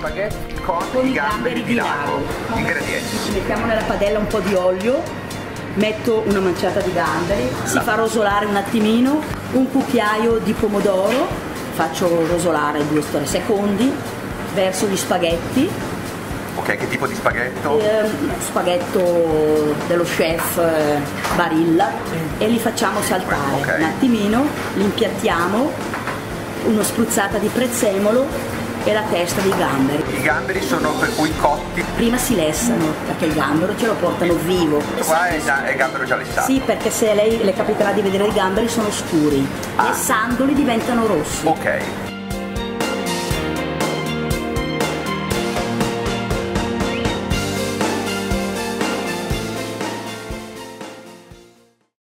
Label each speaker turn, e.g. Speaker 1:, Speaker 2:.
Speaker 1: con
Speaker 2: i
Speaker 1: i
Speaker 2: gamberi di lago. Ingredienti.
Speaker 1: Ci mettiamo nella padella un po' di olio, metto una manciata di gamberi, si
Speaker 2: La-
Speaker 1: fa rosolare un attimino, un cucchiaio di pomodoro, faccio rosolare 2-3 secondi, verso gli spaghetti,
Speaker 2: Ok, che tipo di spaghetto?
Speaker 1: ehm, spaghetto dello chef eh, Barilla e li facciamo saltare
Speaker 2: Ok.
Speaker 1: un attimino, li impiattiamo, una spruzzata di prezzemolo e la testa dei gamberi.
Speaker 2: I gamberi sono per cui cotti.
Speaker 1: Prima si lessano perché il gambero ce lo portano vivo.
Speaker 2: Qua è, è gambero già lessato.
Speaker 1: Sì, perché se lei le capiterà di vedere i gamberi sono scuri,
Speaker 2: Ah.
Speaker 1: lessandoli diventano rossi.
Speaker 2: Ok.